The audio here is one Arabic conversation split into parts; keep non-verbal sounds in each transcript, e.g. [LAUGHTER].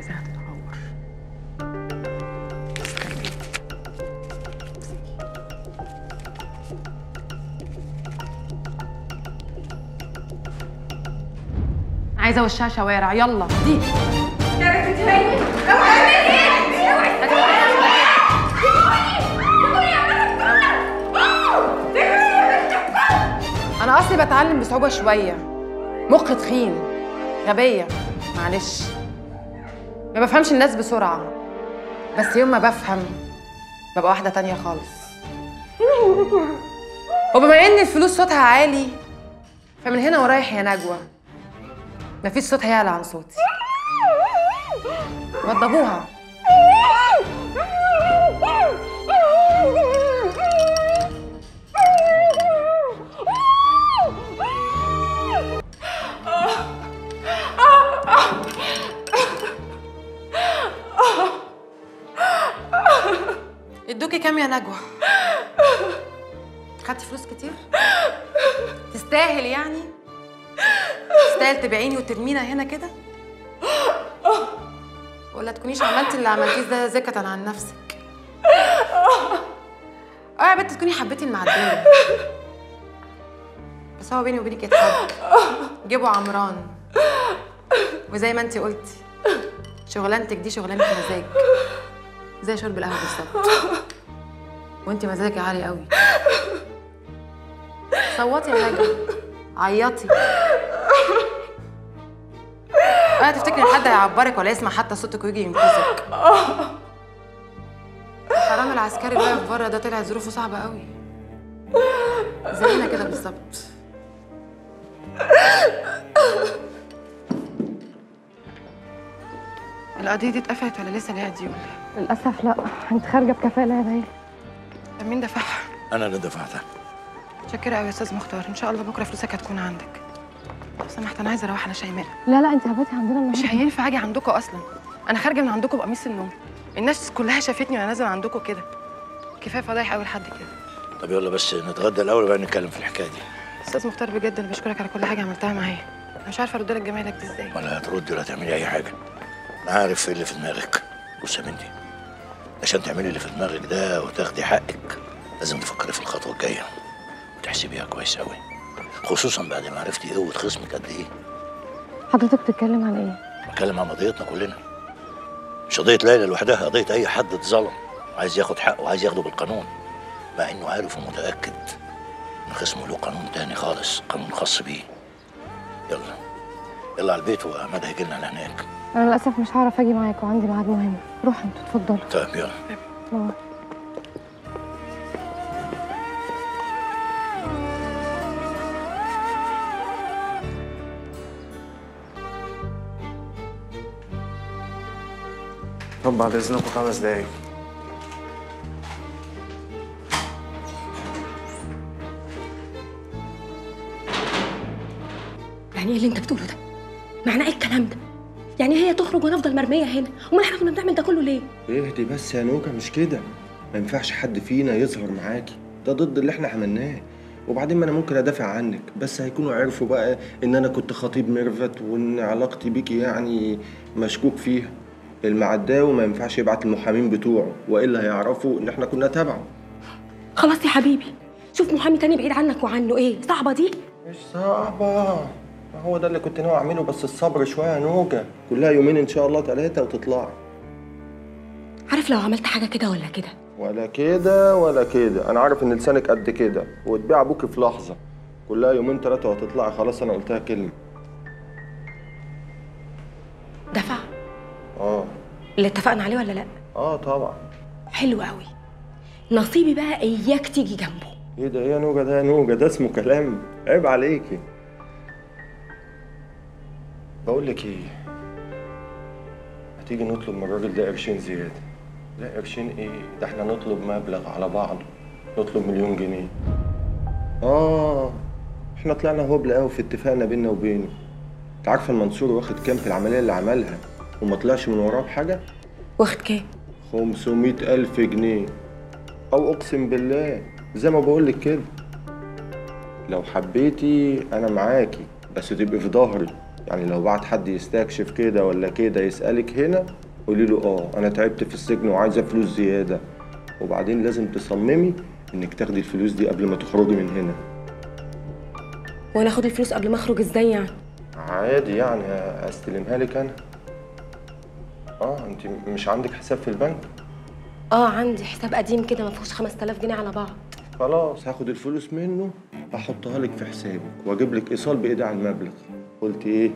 تتهور استني. عايزة وشها شوارع. يلا دي. أنا أصلي بتعلم بصعوبة شوية. مخ تخين. غبية. معلش. ما بفهمش الناس بسرعة. بس يوم ما بفهم ببقى واحدة تانية خالص. وبما إن الفلوس صوتها عالي فمن هنا ورايح يا نجوى. مفيش صوت هيعلى عن صوتي. وضبوها. ادوكي كام يا نجوى؟ خدتي فلوس كتير؟ تستاهل يعني؟ تستاهل تبيعيني وترمينا هنا كده؟ ولا تكونيش عملتي اللي عملتيه ده زكة عن نفسك؟ آه يا بنت تكوني حبيتي المعدية بس هو بيني وبينك يتحب. جيبوا عمران. وزي ما انتي قلتي شغلانتك دي شغلانة مزاج. زي شرب القهوة بالظبط. وانتي مزاجك عالي قوي. صوتي يا نجم عيطي. آه تفتكري حد هيعبرك ولا يسمع حتى صوتك ويجي ينقذك؟ حرام العسكري اللي واقف بره ده طلع ظروفه صعبة قوي. زينا كده بالظبط. القضية دي اتقفلت ولا لسه ليها ديون؟ للأسف لا. أنت خارجة بكفالة يا طب مين دفعها؟ أنا اللي دفعتها. متشكرة قوي يا أستاذ مختار. إن شاء الله بكرة فلوسك هتكون عندك. لو سمحت أنا عايزة أروح أنا شيماء لا لا أنت هباتي عندنا مش هينفع أجي عندكم أصلا. أنا خارجة من عندكم بقميص النوم. الناس كلها شافتني وأنا نازلة عندكم كده. كفاية فضايح قوي لحد كده. طب يلا بس نتغدى الأول وبعدين نتكلم في الحكاية دي. أستاذ مختار بجد أنا بشكرك على كل حاجة عملتها معايا. أنا مش عارفة أرد لك جمالك دي إزاي. ولا هتردي ولا تعملي أي حاجة. أنا عارف إيه اللي في دماغك. بص يا بنتي. عشان تعملي اللي في دماغك ده وتاخدي حقك لازم تفكري في الخطوة الجاية. وتحسبيها كويس قوي خصوصا بعد ما عرفتي قوه خصمك قد إيه. حضرتك بتتكلم عن إيه؟ بتكلم عن قضيتنا كلنا. مش قضية ليلى لوحدها قضية أي حد اتظلم. وعايز ياخد حقه وعايز ياخده بالقانون. مع إنه عارف ومتأكد إن خصمه له قانون تاني خالص قانون خاص بيه. يلا. يلا على البيت وعماد هيجي لنا لهناك. أنا للأسف مش هعرف أجي معاك وعندي ميعاد مهم روحوا أنتوا اتفضلوا طيب يلا باي. طب بعد اذنكم خمس دقايق يعني إيه اللي أنت بتقوله ده؟ معناه إيه الكلام ده؟ يعني هي تخرج وأنا افضل مرمية هنا، امال إحنا كنا بنعمل ده كله ليه؟ اهدي بس يا نوكا مش كده؟ ما ينفعش حد فينا يظهر معاكي. ده ضد اللي إحنا عملناه. وبعدين ما أنا ممكن ادافع عنك بس هيكونوا عرفوا بقى ان أنا كنت خطيب ميرفت وان علاقتي بيكي يعني مشكوك فيها. المعداوي ما ينفعش يبعت المحامين بتوعه وإلا هيعرفوا إن إحنا كنا تبعه. خلاص يا حبيبي، شوف محامي تاني بعيد عنك وعنه إيه؟ صعبة دي؟ مش صعبة. ما هو ده اللي كنت ناوي أعمله بس الصبر شوية يا نوكا كلها يومين إن شاء الله ثلاثة وتطلعي عارف لو عملت حاجة كده ولا كده؟ ولا كده ولا كده. أنا عارف إن لسانك قد كده وتبيع أبوك في لحظة. كلها يومين ثلاثة وهتطلعي خلاص أنا قلتها كلمة. دفع؟ آه. اللي اتفقنا عليه ولا لأ؟ آه طبعا. حلو قوي. نصيبي بقى إياك تيجي جنبه. إيه ده؟ إيه يا نوجا ده يا نوجا ده اسمه كلام. عيب عليكي. بقول لك إيه هتيجي نطلب من الراجل ده قرشين زيادة. لا قرشين إيه؟ ده إحنا نطلب مبلغ على بعضه. نطلب مليون جنيه. آه إحنا طلعنا هبل قوي في اتفاقنا بينا وبينه. انت عارفة المنصور واخد كام في العملية اللي عملها وما طلعش من وراه بحاجة؟ واخد كام؟ 500 ألف جنيه. أو أقسم بالله زي ما بقولك كده. لو حبيتي أنا معاكي بس تبقي في ظهري. يعني لو بعت حد يستكشف كده ولا كده يسألك هنا قولي له آه أنا تعبت في السجن وعايزة فلوس زيادة. وبعدين لازم تصممي إنك تاخدي الفلوس دي قبل ما تخرجي من هنا. وأنا آخد الفلوس قبل ما أخرج إزاي يعني؟ عادي يعني استلمها لك أنا. آه أنت مش عندك حساب في البنك؟ آه عندي حساب قديم كده ما فيهوش 5000 جنيه على بعض. خلاص هاخد الفلوس منه احطها لك في حسابك وأجيب لك إيصال بإيداع المبلغ. قلت إيه؟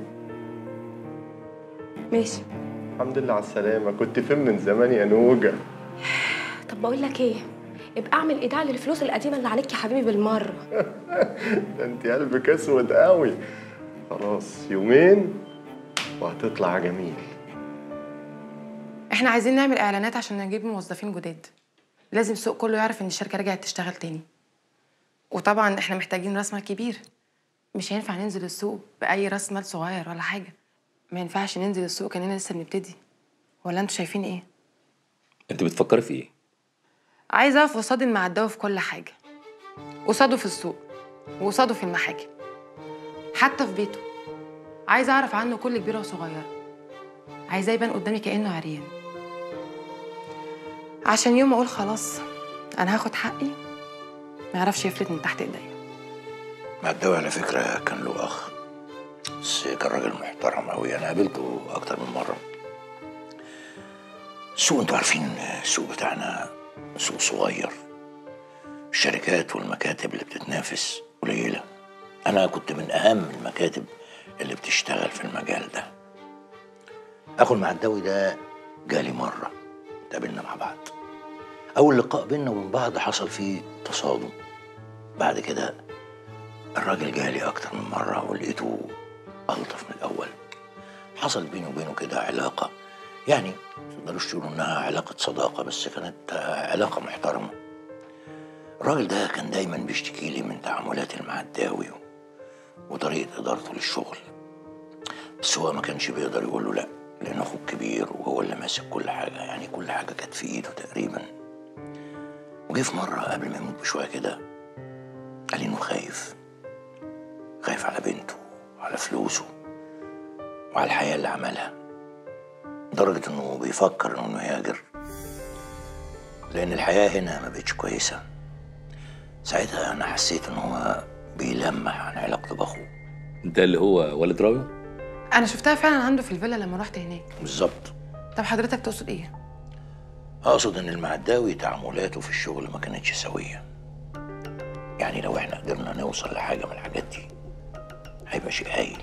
ماشي. الحمد لله على السلامة. كنت فين من زمان يا نوجة؟ طب بقول لك إيه؟ ابقى أعمل ايداع للفلوس القديمة اللي عليك يا حبيبي بالمرة؟ [LAUGHS] ده أنت قلبك أسود قوي. خلاص يومين وهتطلع جميل. إحنا عايزين نعمل إعلانات عشان نجيب موظفين جداد. لازم السوق كله يعرف إن الشركة رجعت تشتغل تاني. وطبعا إحنا محتاجين راس مال كبير. مش هينفع ننزل السوق بأي راس مال صغير ولا حاجة. ما ينفعش ننزل السوق كأننا لسه بنبتدي. ولا أنتوا شايفين إيه؟ انت بتفكري في إيه؟ عايزه اقف قصاد المعداوي في كل حاجة. قصاده في السوق وقصاده في المحاكم. حتى في بيته. عايزه اعرف عنه كل كبيره وصغيره عايزاه يبان قدامي كأنه عريان. عشان يوم أقول خلاص أنا هاخد حقي. ما يعرفش يفلت من تحت ايديا. معداوي على فكرة كان له أخ. بس كان راجل محترم أوي. أنا قابلته أكتر من مرة. السوق أنتوا عارفين السوق بتاعنا سوق صغير. الشركات والمكاتب اللي بتتنافس قليلة. أنا كنت من أهم المكاتب اللي بتشتغل في المجال ده. أخو المعداوي ده جالي مرة. اتقابلنا مع بعض. أول لقاء بينا وبين بعض حصل فيه تصادم. بعد كده الراجل جالي أكتر من مرة ولقيته ألطف من الأول. حصل بيني وبينه كده علاقة. يعني تقدروش تقولوا إنها علاقة صداقة بس كانت علاقة محترمة. الراجل ده كان دايما بيشتكي لي من تعاملات المعداوي وطريقة إدارته للشغل. بس هو ما كانش بيقدر يقول له لأ لأن أخوه كبير وهو اللي ماسك كل حاجة. يعني كل حاجة كانت في إيده تقريبا. وجه في مرة قبل ما يموت بشوية كده قال إنه خايف. خايف على بنته وعلى فلوسه وعلى الحياة اللي عملها لدرجة إنه بيفكر إنه يهاجر. لأن الحياة هنا ما بقتش كويسة. ساعتها أنا حسيت إن هو بيلمح عن علاقته بأخوه. ده اللي هو والد راوي أنا شفتها فعلا عنده في الفيلا لما رحت هناك. بالظبط. طب حضرتك تقصد إيه؟ أقصد إن المعداوي تعاملاته في الشغل ما كانتش سوية. يعني لو إحنا قدرنا نوصل لحاجة من الحاجات دي هيبقى شيء هايل.